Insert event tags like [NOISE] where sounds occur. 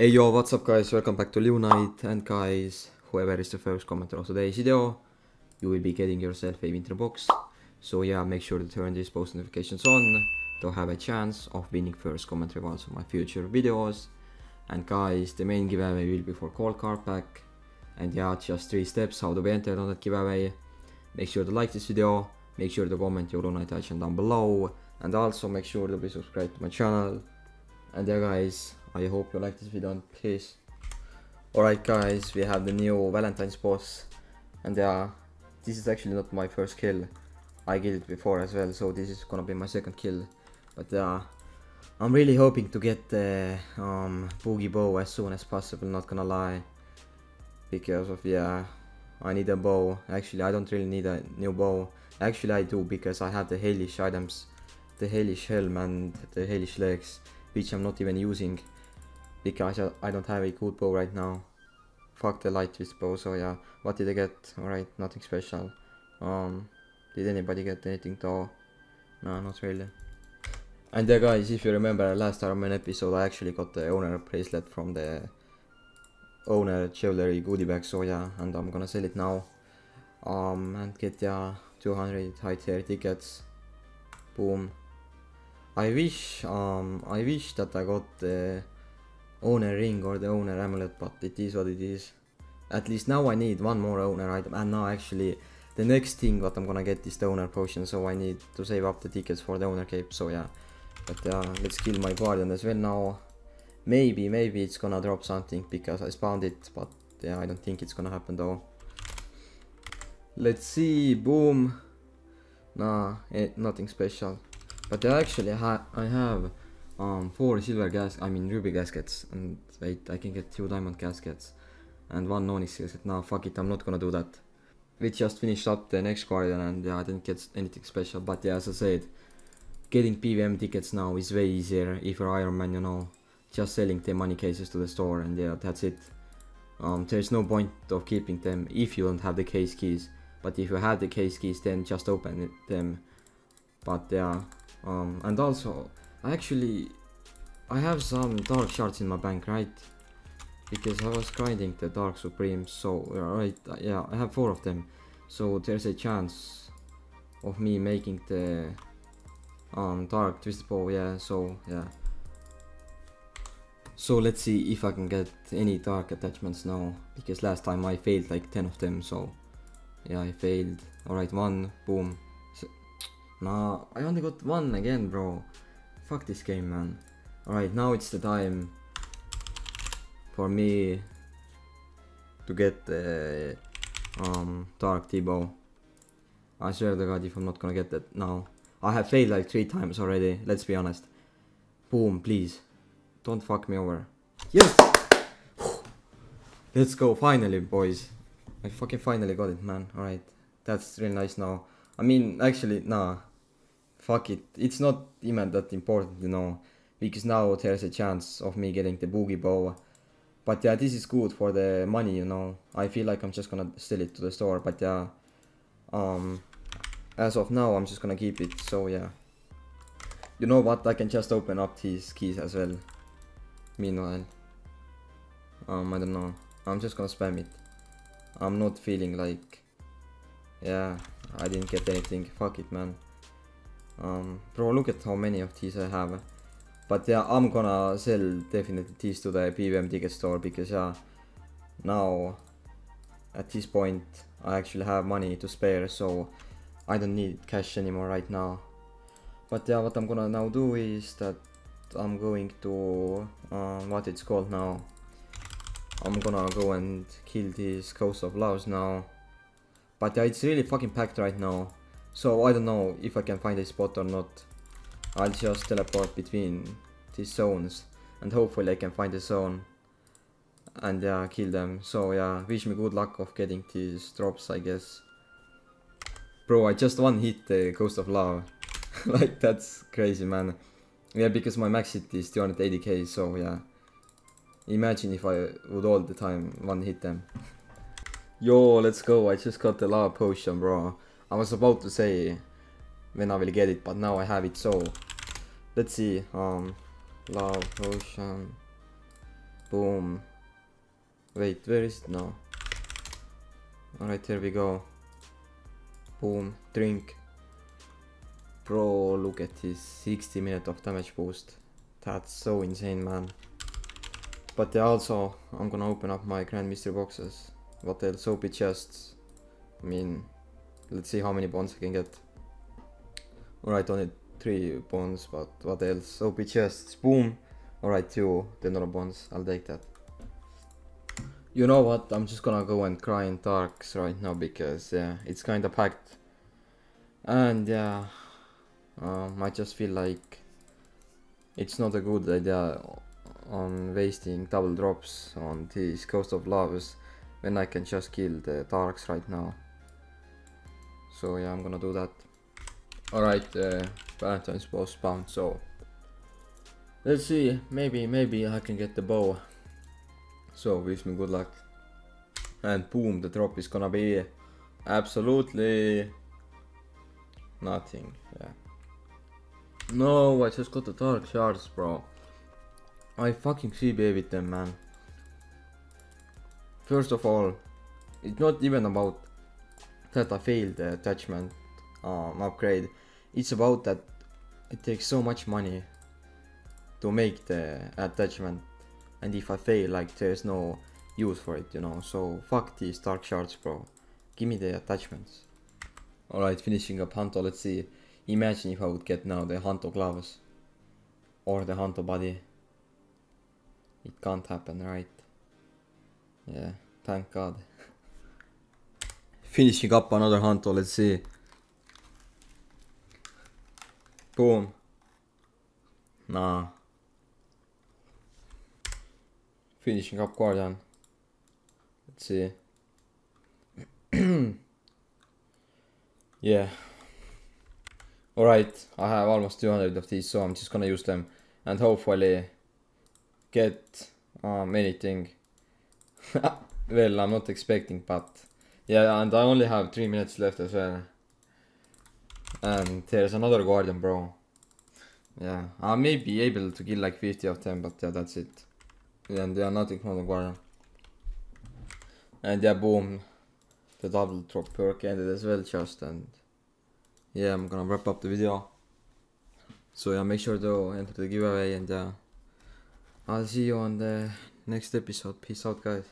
Hey yo, what's up guys, welcome back to Lunite and guys, whoever is the first commenter of today's video, you will be getting yourself a winter box. So yeah, make sure to turn these post notifications on to have a chance of winning first comment rewards on my future videos. And guys, the main giveaway will be for Gold Card Pack. And yeah, just 3 steps how to be entered on that giveaway. Make sure to like this video, make sure to comment your own attention down below. And also make sure to be subscribed to my channel. And yeah guys, I hope you like this video and please. Alright guys, we have the new Valentine's boss. And yeah, this is actually not my first kill. I killed it before as well, so this is gonna be my second kill. But yeah, I'm really hoping to get the um, boogie bow as soon as possible, not gonna lie. Because of, yeah, I need a bow. Actually, I don't really need a new bow. Actually, I do because I have the hellish items. The hellish helm and the hellish legs, which I'm not even using. Because I, don't have a good bow right now. Fuck the light twist bow, so yeah. What did I get? Alright, nothing special. Um, did anybody get anything though? No, not really. And yeah guys, if you remember last Iron Man episode, I actually got the owner bracelet from the owner jewelry goodie bag, so yeah, and I'm gonna sell it now. Um, and get yeah, 200 high tier tickets. Boom. I wish, um, I wish that I got the owner ring or the owner amulet, but it is what it is. At least now I need one more owner item, and now actually the next thing what I'm gonna get is the owner potion, so I need to save up the tickets for the owner cape, so yeah. But uh, let's kill my guardian as well now. Maybe, maybe it's gonna drop something because I spawned it, but yeah, I don't think it's gonna happen though. Let's see, boom. Nah, eh, nothing special. But actually ha I have um, four silver gas, I mean ruby gaskets, and wait, I can get two diamond gaskets, and one onyx gasket. Nah, fuck it, I'm not gonna do that. We just finished up the next guardian, and yeah, I didn't get anything special. But yeah, as I said, getting PVM tickets now is way easier if you're Iron Man, you know. Just selling the money cases to the store and yeah, that's it. Um, there's no point of keeping them if you don't have the case keys. But if you have the case keys, then just open it, them. But yeah, um, and also, I actually, I have some dark shards in my bank, right? Because I was grinding the Dark Supreme, so, right, yeah, I have four of them. So there's a chance of me making the um, Dark Twisted Bow, yeah, so, yeah. So let's see if I can get any Dark attachments now, because last time I failed like 10 of them, so, yeah, I failed. Alright, one, boom. Nah, I only got one again, bro. Fuck this game, man. Alright, now it's the time for me to get the um, Dark T-Bow. I swear to god if I'm not gonna get that now. I have failed like three times already, let's be honest. Boom, please. Don't fuck me over. Yes! Let's go, finally, boys. I fucking finally got it, man. Alright. That's really nice now. I mean, actually, nah. Fuck it. It's not even that important, you know. Because now there's a chance of me getting the boogie bow. But yeah, this is good for the money, you know. I feel like I'm just gonna sell it to the store, but yeah. Um, as of now, I'm just gonna keep it, so yeah. You know what, I can just open up these keys as well. Meanwhile. Um, I don't know. I'm just gonna spam it. I'm not feeling like... Yeah, I didn't get anything. Fuck it, man. Um, bro, look at how many of these I have. But yeah, I'm gonna sell definitely these to the PVM ticket store because yeah, now at this point I actually have money to spare so I don't need cash anymore right now. But yeah, what I'm gonna now do is that I'm going to, uh, what it's called now. I'm gonna go and kill these Ghost of Lavas now. But yeah, it's really fucking packed right now. So I don't know if I can find a spot or not. I'll just teleport between these zones. And hopefully I can find a zone. And yeah, kill them. So yeah, wish me good luck of getting these drops, I guess. Bro, I just one hit the Ghost of Lava. [LAUGHS] like, that's crazy, man. Yeah, because my max hit is 280k, so yeah. Imagine if I would all the time one hit them. [LAUGHS] Yo, let's go. I just got the lava potion, bro. I was about to say when I will get it, but now I have it, so let's see. Um, love, potion. Boom. Wait, where is it now? Alright, here we go. Boom, drink. Bro, look at this 60 minute of damage boost. That's so insane, man. But also, I'm gonna open up my Grand Mystery boxes. What else? Soapy chests. I mean, let's see how many bonds I can get. Alright, only three bonds, but what else? Soapy chests. Boom. Alright, two Denora bonds. I'll take that. You know what? I'm just gonna go and cry in darks right now because yeah, it's kinda packed. And yeah, um, I just feel like it's not a good idea on wasting double drops on this Ghost of Lavas when I can just kill the Darks right now. So yeah, I'm gonna do that. Alright, uh, Valentine's boss spawned, so let's see, maybe, maybe I can get the bow. So wish me good luck. And boom, the drop is gonna be absolutely nothing, yeah. No, I just got the dark shards, bro. I fucking CBA with them, man. First of all, it's not even about that I failed the attachment um, upgrade. It's about that it takes so much money to make the attachment and if I fail like there's no use for it you know. So fuck these dark shards bro. Give me the attachments. Alright finishing up Hanto let's see. Imagine if I would get now the Hanto gloves. Or the Hanto body. It can't happen right? Yeah thank god finishing up another Hanto let's see boom nah finishing up Guardian. Let's see. yeah. Alright, I have almost 200 of these, so I'm just gonna use them and hopefully get um, anything. [LAUGHS] well, I'm not expecting, but yeah, and I only have 3 minutes left as well. And there's another Guardian, bro. Yeah, I may be able to kill like 50 of them, but yeah, that's it and they are nothing from the Guardian. And yeah, boom, the double drop perk ended as well just and yeah, I'm gonna wrap up the video. So yeah, make sure to enter the giveaway and yeah, I'll see you on the next episode. Peace out guys.